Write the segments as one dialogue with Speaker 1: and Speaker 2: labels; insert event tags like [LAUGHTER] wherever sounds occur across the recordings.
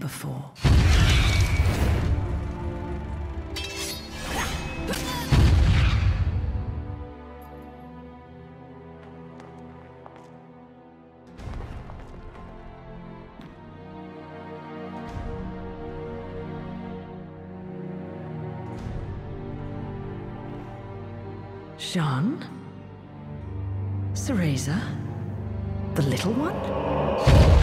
Speaker 1: before. Jeanne? Cereza? The little one?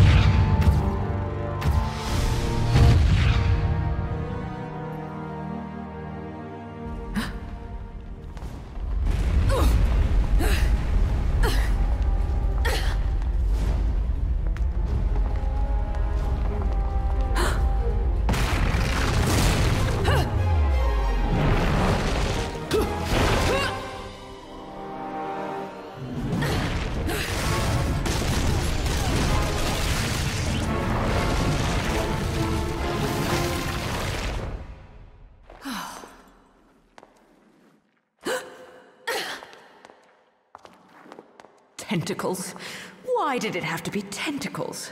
Speaker 1: Tentacles? Why did it have to be tentacles?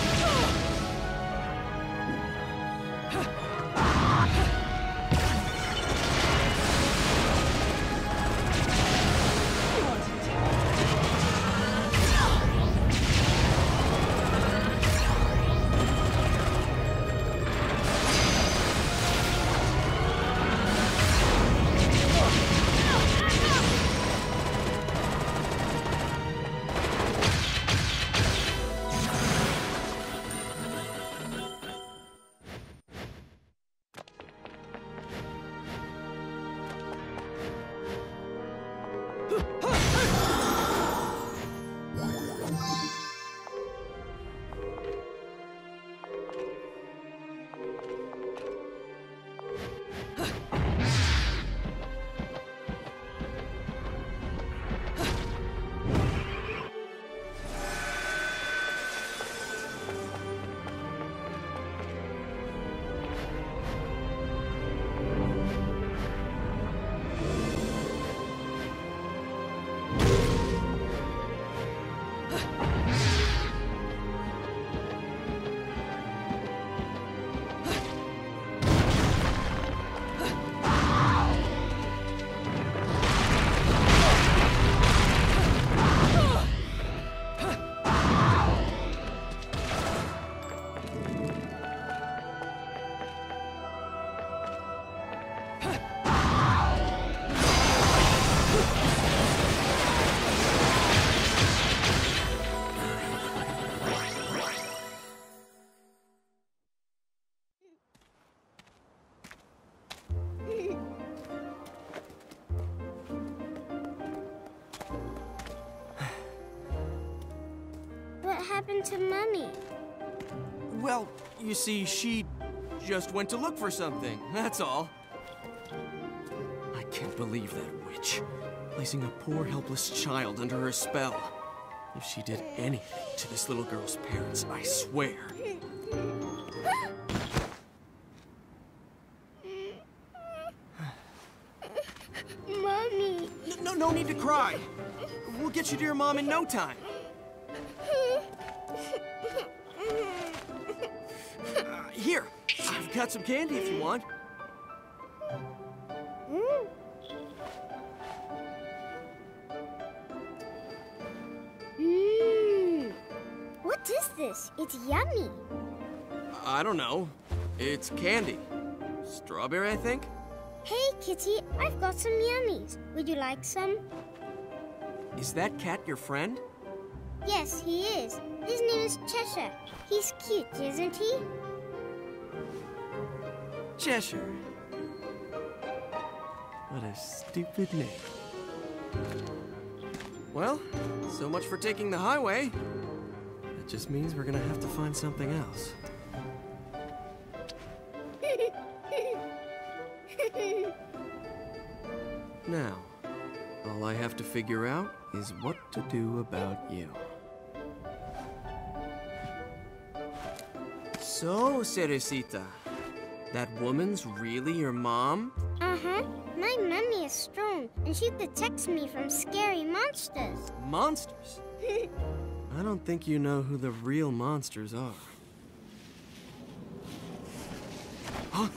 Speaker 2: Go!
Speaker 3: What you see, she just went to look for something, that's all. I can't believe that witch. Placing a poor, helpless child under her spell. If she did anything to this little girl's parents, I swear.
Speaker 2: Mummy.
Speaker 3: N- No, no need to cry. We'll get you to your mom in no time. Got some candy if you want.
Speaker 2: Mmm. What is this? It's yummy.
Speaker 3: I don't know. It's candy. Strawberry, I think?
Speaker 2: Hey, Kitty, I've got some yummies. Would you like some?
Speaker 3: Is that cat your friend?
Speaker 2: Yes, he is. His name is Cheshire. He's cute, isn't he?
Speaker 3: Cheshire. What a stupid name. Well, so much for taking the highway. That just means we're gonna have to find something else. Now, all I have to figure out is what to do about you. So, Cerecita, that woman's really your mom?
Speaker 2: Uh-huh. My mummy is strong, and she protects me from scary monsters.
Speaker 3: Monsters? [LAUGHS] I don't think you know who the real monsters are. Huh?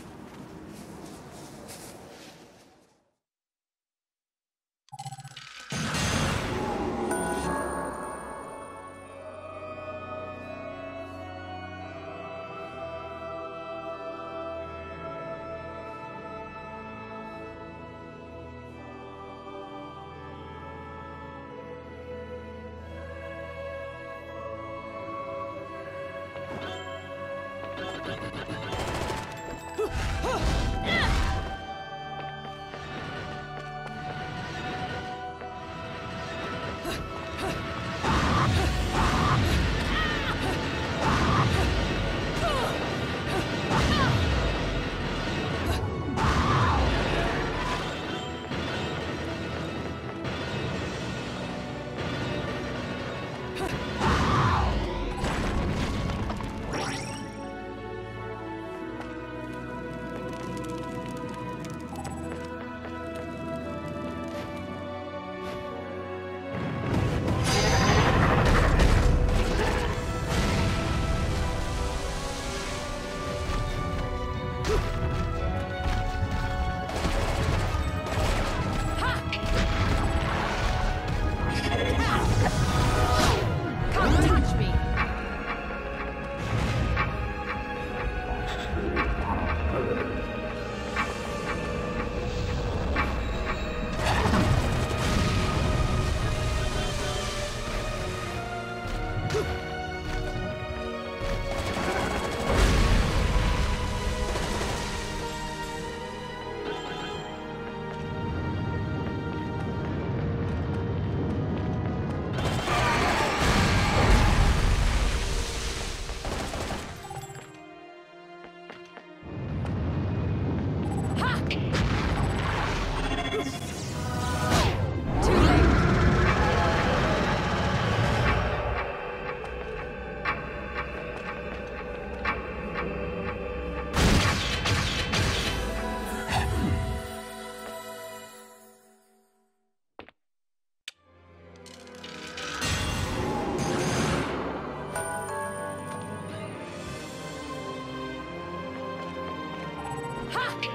Speaker 3: はっ Ha!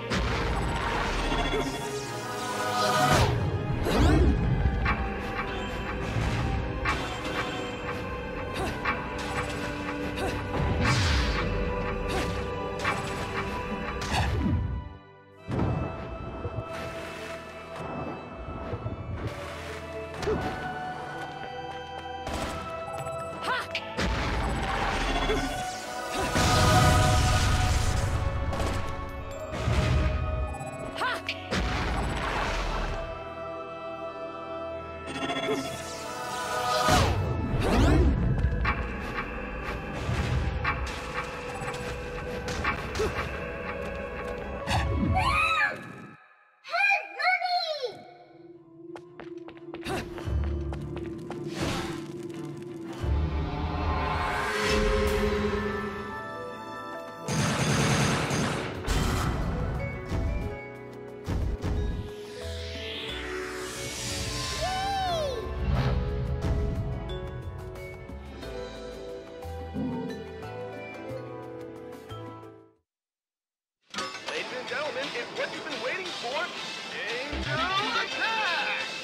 Speaker 3: It's what you've been waiting for. Angel Attack!